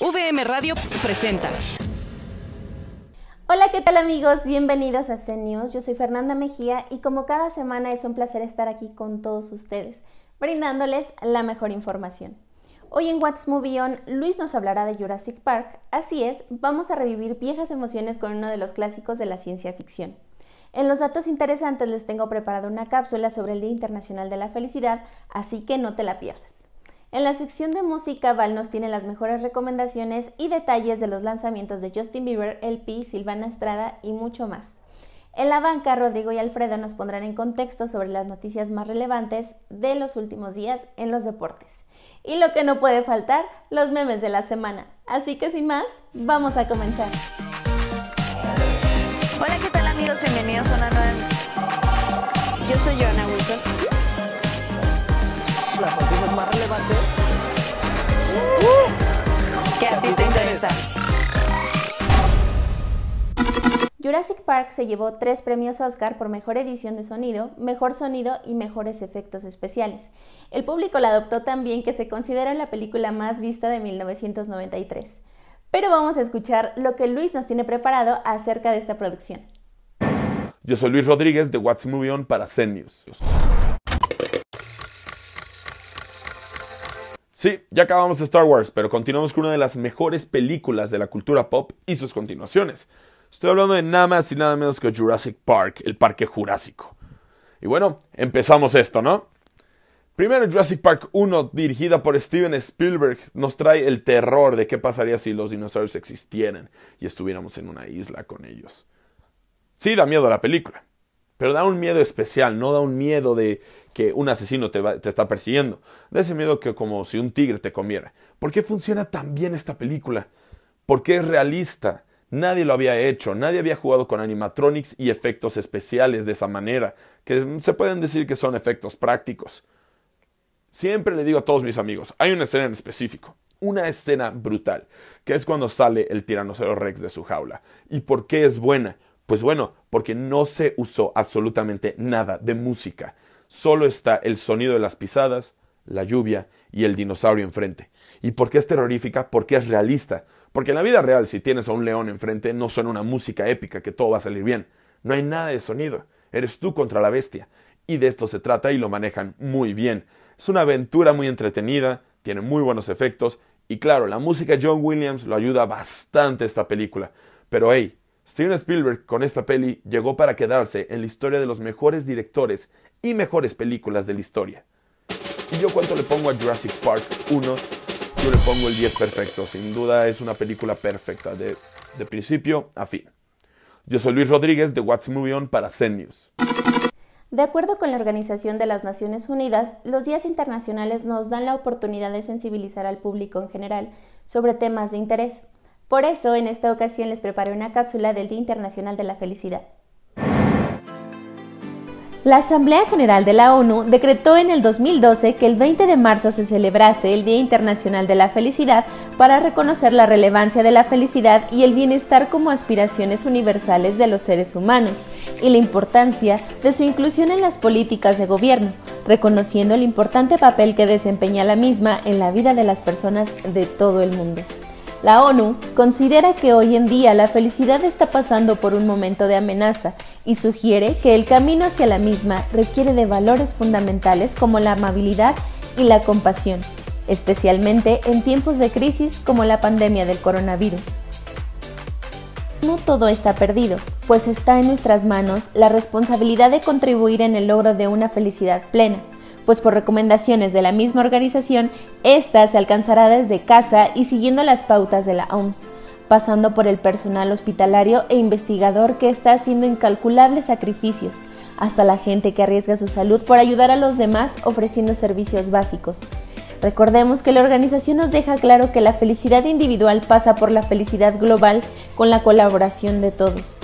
VM Radio presenta. Hola, ¿qué tal amigos? Bienvenidos a CNews. Yo soy Fernanda Mejía y como cada semana es un placer estar aquí con todos ustedes, brindándoles la mejor información. Hoy en What's Movie On, Luis nos hablará de Jurassic Park. Así es, vamos a revivir viejas emociones con uno de los clásicos de la ciencia ficción. En los datos interesantes les tengo preparada una cápsula sobre el Día Internacional de la Felicidad, así que no te la pierdas. En la sección de música, Val nos tiene las mejores recomendaciones y detalles de los lanzamientos de Justin Bieber, LP, Silvana Estrada y mucho más. En la banca, Rodrigo y Alfredo nos pondrán en contexto sobre las noticias más relevantes de los últimos días en los deportes. Y lo que no puede faltar, los memes de la semana. Así que sin más, vamos a comenzar. Hola, ¿qué tal amigos? Bienvenidos a una nueva... Yo soy Joana Wilson más relevantes que a ti te interesa. Jurassic Park se llevó tres premios Oscar por mejor edición de sonido, mejor sonido y mejores efectos especiales. El público la adoptó tan bien que se considera la película más vista de 1993. Pero vamos a escuchar lo que Luis nos tiene preparado acerca de esta producción. Yo soy Luis Rodríguez de What's Movie On para Zen News. Sí, ya acabamos de Star Wars, pero continuamos con una de las mejores películas de la cultura pop y sus continuaciones. Estoy hablando de nada más y nada menos que Jurassic Park, el parque jurásico. Y bueno, empezamos esto, ¿no? Primero, Jurassic Park 1, dirigida por Steven Spielberg, nos trae el terror de qué pasaría si los dinosaurios existieran y estuviéramos en una isla con ellos. Sí, da miedo a la película, pero da un miedo especial, no da un miedo de que un asesino te, te, está persiguiendo. Da ese miedo que como si un tigre te comiera. ¿Por qué funciona tan bien esta película? Porque es realista. Nadie lo había hecho, nadie había jugado con animatronics y efectos especiales de esa manera, que se pueden decir que son efectos prácticos. Siempre le digo a todos mis amigos, hay una escena en específico, una escena brutal, que es cuando sale el tiranosaurio rex de su jaula. ¿Y por qué es buena? Pues bueno, porque no se usó absolutamente nada de música. Solo está el sonido de las pisadas, la lluvia y el dinosaurio enfrente. ¿Y por qué es terrorífica? Porque es realista. Porque en la vida real, si tienes a un león enfrente, no suena una música épica que todo va a salir bien. No hay nada de sonido. Eres tú contra la bestia. Y de esto se trata y lo manejan muy bien. Es una aventura muy entretenida, tiene muy buenos efectos y claro, la música de John Williams lo ayuda bastante esta película. Pero hey, Steven Spielberg con esta peli llegó para quedarse en la historia de los mejores directores y mejores películas de la historia. ¿Y yo cuánto le pongo a Jurassic Park 1? Yo le pongo el 10 perfecto. Sin duda es una película perfecta de, principio a fin. Yo soy Luis Rodríguez de What's Movie On para Zen News. De acuerdo con la Organización de las Naciones Unidas, los días internacionales nos dan la oportunidad de sensibilizar al público en general sobre temas de interés. Por eso, en esta ocasión les preparé una cápsula del Día Internacional de la Felicidad. La Asamblea General de la ONU decretó en el 2012 que el 20 de marzo se celebrase el Día Internacional de la Felicidad para reconocer la relevancia de la felicidad y el bienestar como aspiraciones universales de los seres humanos y la importancia de su inclusión en las políticas de gobierno, reconociendo el importante papel que desempeña la misma en la vida de las personas de todo el mundo. La ONU considera que hoy en día la felicidad está pasando por un momento de amenaza y sugiere que el camino hacia la misma requiere de valores fundamentales como la amabilidad y la compasión, especialmente en tiempos de crisis como la pandemia del coronavirus. No todo está perdido, pues está en nuestras manos la responsabilidad de contribuir en el logro de una felicidad plena pues por recomendaciones de la misma organización, esta se alcanzará desde casa y siguiendo las pautas de la OMS, pasando por el personal hospitalario e investigador que está haciendo incalculables sacrificios, hasta la gente que arriesga su salud por ayudar a los demás ofreciendo servicios básicos. Recordemos que la organización nos deja claro que la felicidad individual pasa por la felicidad global con la colaboración de todos.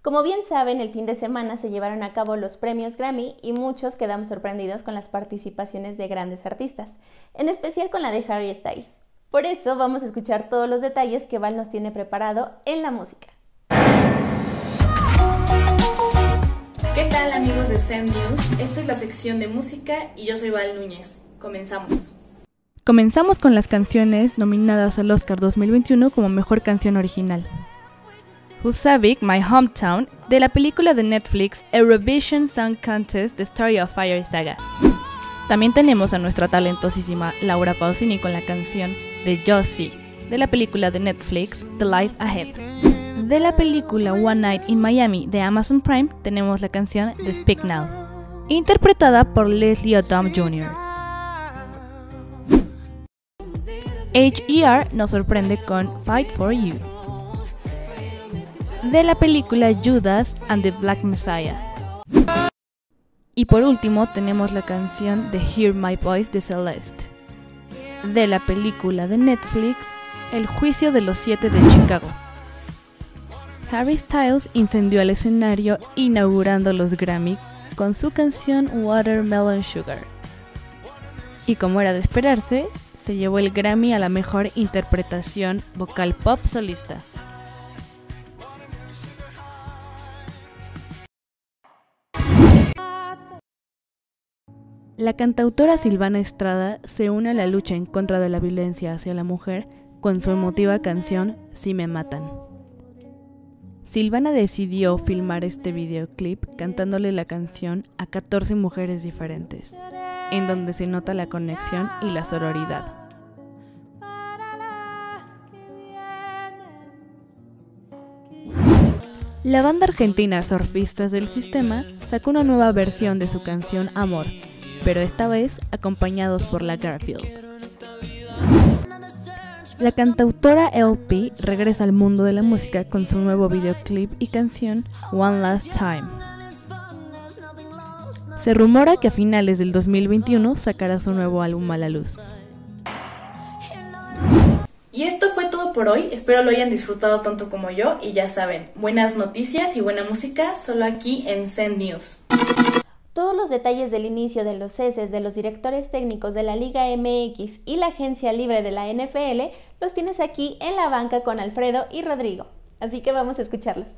Como bien saben, el fin de semana se llevaron a cabo los premios Grammy y muchos quedamos sorprendidos con las participaciones de grandes artistas, en especial con la de Harry Styles. Por eso vamos a escuchar todos los detalles que Val nos tiene preparado en la música. ¿Qué tal amigos de Zen News? Esta es la sección de música y yo soy Val Núñez. Comenzamos. Comenzamos con las canciones nominadas al Oscar 2021 como Mejor Canción Original. Husavik, My Hometown, de la película de Netflix Eurovision Song Contest The Story of Fire Saga. También tenemos a nuestra talentosísima Laura Pausini con la canción de Josie, de la película de Netflix The Life Ahead. De la película One Night in Miami de Amazon Prime tenemos la canción The Speak Now, interpretada por Leslie Odom Jr. HER nos sorprende con Fight for You. De la película Judas and the Black Messiah. Y por último tenemos la canción de Hear My Voice de Celeste. De la película de Netflix El juicio de los siete de Chicago. Harry Styles incendió el escenario inaugurando los Grammy con su canción Watermelon Sugar. Y como era de esperarse, se llevó el Grammy a la mejor interpretación vocal pop solista. La cantautora Silvana Estrada se une a la lucha en contra de la violencia hacia la mujer con su emotiva canción Si me matan. Silvana decidió filmar este videoclip cantándole la canción a 14 mujeres diferentes en donde se nota la conexión y la sororidad. La banda argentina Surfistas del Sistema sacó una nueva versión de su canción Amor, pero esta vez acompañados por la Garfield. La cantautora LP regresa al mundo de la música con su nuevo videoclip y canción One Last Time. Se rumora que a finales del 2021 sacará su nuevo álbum a la luz. Y esto fue todo por hoy, espero lo hayan disfrutado tanto como yo y ya saben, buenas noticias y buena música solo aquí en Zen News. Todos los detalles del inicio de los ceses de los directores técnicos de la Liga MX y la agencia libre de la NFL los tienes aquí en la banca con Alfredo y Rodrigo. Así que vamos a escucharlos.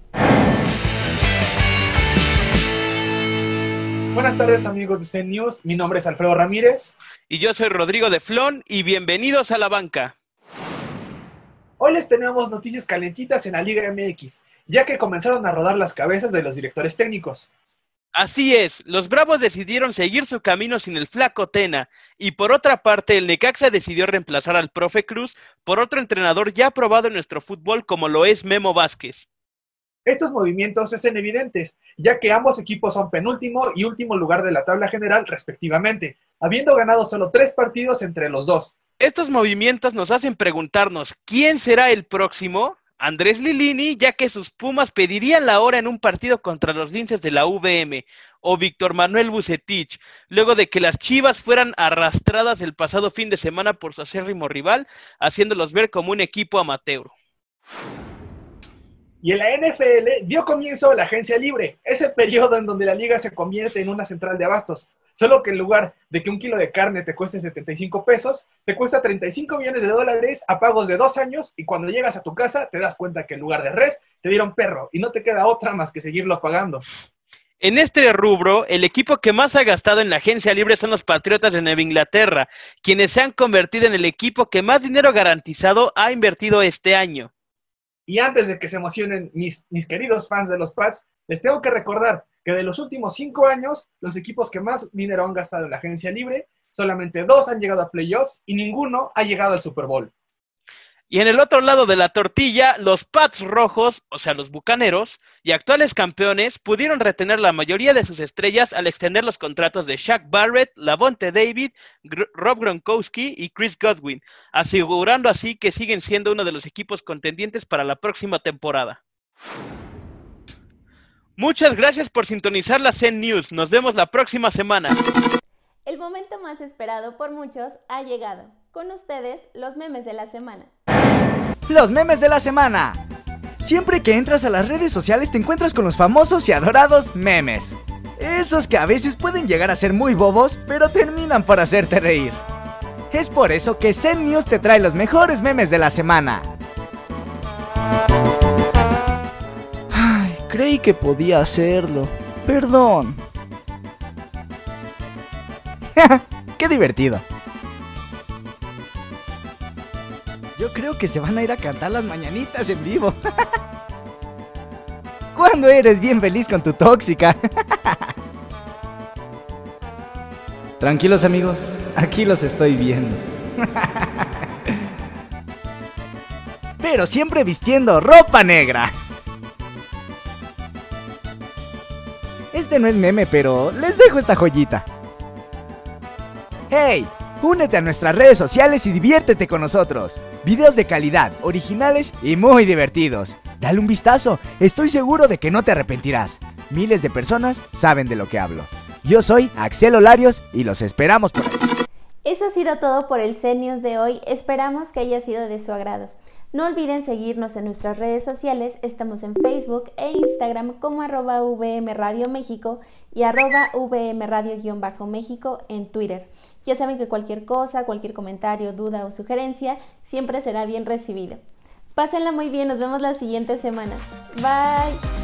Buenas tardes amigos de Zen News, mi nombre es Alfredo Ramírez. Y yo soy Rodrigo de Flon y bienvenidos a la banca. Hoy les tenemos noticias calentitas en la Liga MX, ya que comenzaron a rodar las cabezas de los directores técnicos. Así es, los Bravos decidieron seguir su camino sin el flaco Tena, y por otra parte el Necaxa decidió reemplazar al profe Cruz por otro entrenador ya probado en nuestro fútbol como lo es Memo Vázquez. Estos movimientos son evidentes, ya que ambos equipos son penúltimo y último lugar de la tabla general respectivamente, habiendo ganado solo tres partidos entre los dos. Estos movimientos nos hacen preguntarnos quién será el próximo. Andrés Lilini, ya que sus Pumas pedirían la hora en un partido contra los linces de la VM, o Víctor Manuel Bucetich, luego de que las Chivas fueran arrastradas el pasado fin de semana por su acérrimo rival, haciéndolos ver como un equipo amateur. Y en la NFL dio comienzo la agencia libre, ese periodo en donde la liga se convierte en una central de abastos. Solo que en lugar de que un kilo de carne te cueste 75 pesos, te cuesta 35 millones de dólares a pagos de dos años y cuando llegas a tu casa te das cuenta que en lugar de res te dieron perro y no te queda otra más que seguirlo pagando. En este rubro, el equipo que más ha gastado en la agencia libre son los Patriotas de Nueva Inglaterra, quienes se han convertido en el equipo que más dinero garantizado ha invertido este año. Y antes de que se emocionen mis, mis queridos fans de los Pats, les tengo que recordar que de los últimos cinco años, los equipos que más dinero han gastado en la agencia libre, solamente dos han llegado a playoffs y ninguno ha llegado al Super Bowl. Y en el otro lado de la tortilla, los Pats rojos, o sea, los bucaneros, y actuales campeones, pudieron retener la mayoría de sus estrellas al extender los contratos de Shaq Barrett, Lavonte David, Rob Gronkowski y Chris Godwin, asegurando así que siguen siendo uno de los equipos contendientes para la próxima temporada. Muchas gracias por sintonizar la Zen News. Nos vemos la próxima semana. El momento más esperado por muchos ha llegado. Con ustedes, los memes de la semana. Los memes de la semana. Siempre que entras a las redes sociales te encuentras con los famosos y adorados memes. Esos que a veces pueden llegar a ser muy bobos, pero terminan por hacerte reír. Es por eso que Zen News te trae los mejores memes de la semana. Ay, creí que podía hacerlo. Perdón. ¡Qué divertido! Yo creo que se van a ir a cantar las mañanitas en vivo. ¿Cuándo eres bien feliz con tu tóxica? Tranquilos amigos, aquí los estoy viendo. Pero siempre vistiendo ropa negra. Este no es meme, pero les dejo esta joyita. ¡Hey! Únete a nuestras redes sociales y diviértete con nosotros. Videos de calidad, originales y muy divertidos. Dale un vistazo, estoy seguro de que no te arrepentirás. Miles de personas saben de lo que hablo. Yo soy Axel Olarios y los esperamos por Eso ha sido todo por el CENIOS de hoy. Esperamos que haya sido de su agrado. No olviden seguirnos en nuestras redes sociales. Estamos en Facebook e Instagram como arroba VM Radio México y arroba VM Radio-México en Twitter. Ya saben que cualquier cosa, cualquier comentario, duda o sugerencia siempre será bien recibido. Pásenla muy bien, nos vemos la siguiente semana. Bye.